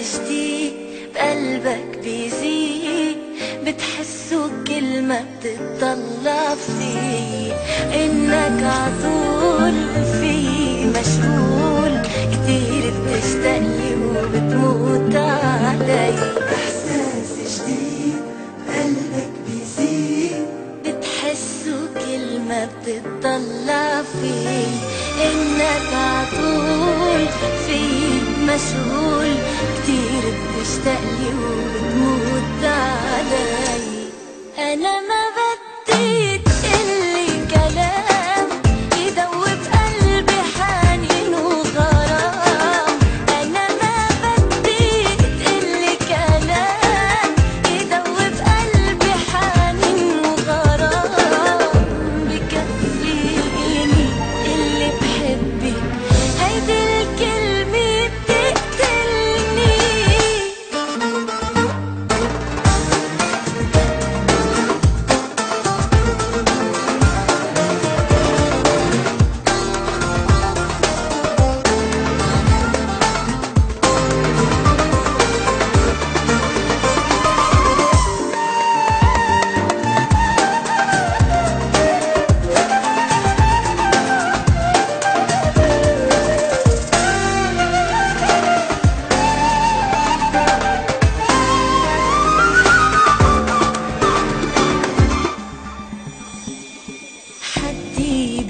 جديد بقلبك بيزيد بتحسه كل ما بتطلع فيه. إنك عطول فيه مشغول كتير بتشتاقلي وبتموت علي. إحساس جديد بقلبك بيزيد. بتحسه كل ما بتطلع فيه. إنك عطول فيه مشغول كتير بتشتاقلي وبتموت علي أنا ما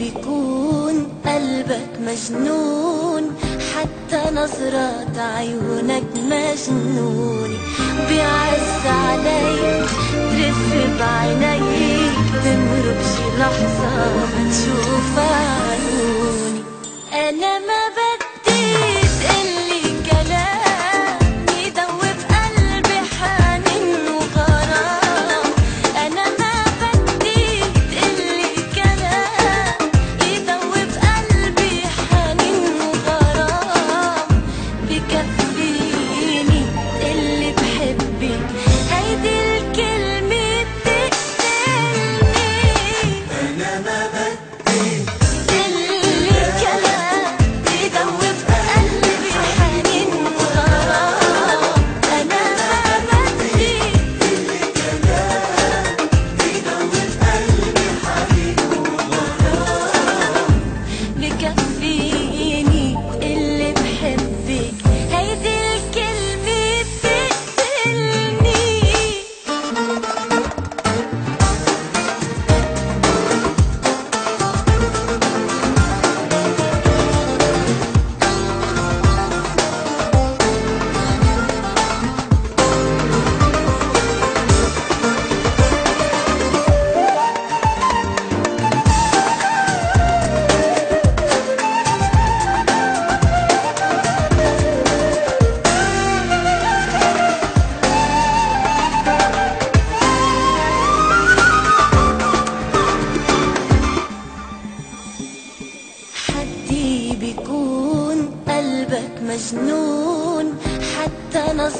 بيكون قلبك مجنون حتى نظرات عيونك مجنوني بيعز عليك ترف بعينيك تمرق شي لحظة ما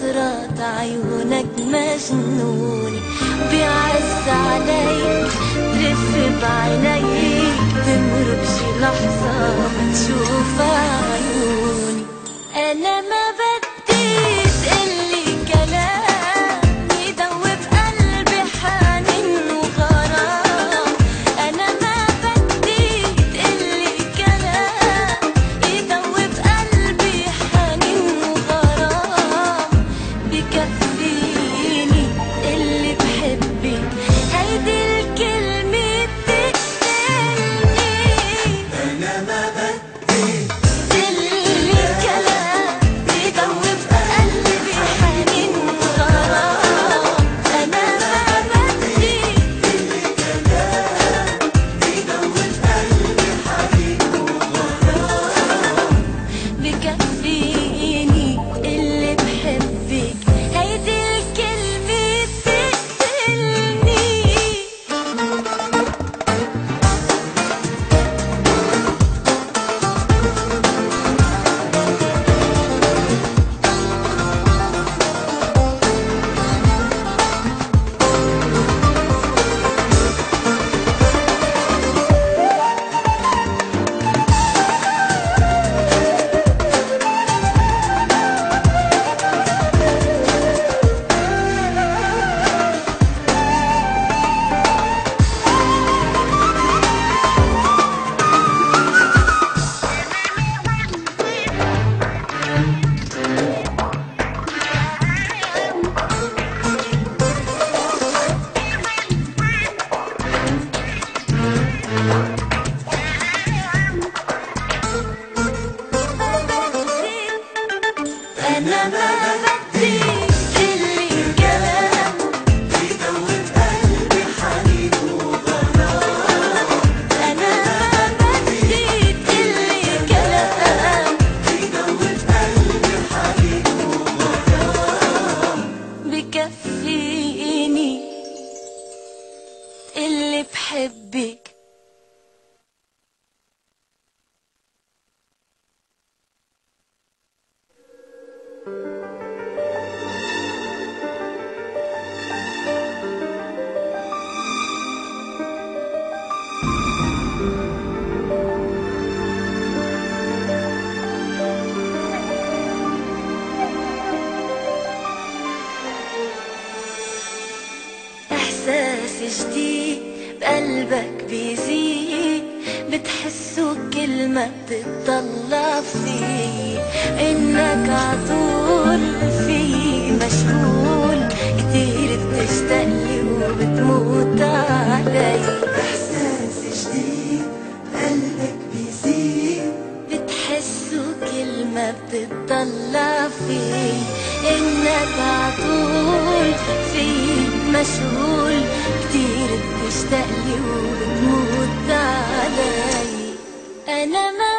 حتى نظرات عيونك مجنوني بيعز عليك ترف بعينيك تمرق شي لحظة تشوف عيوني. أنا ما بحبك جديد. بقلبك بيزيد بتحسه كل ما بتطلع فيه. إنك عطول فيه مشغول كتير بتشتاقلي وبتموت كتير بتشتاقلي وبتموت علي. أنا ما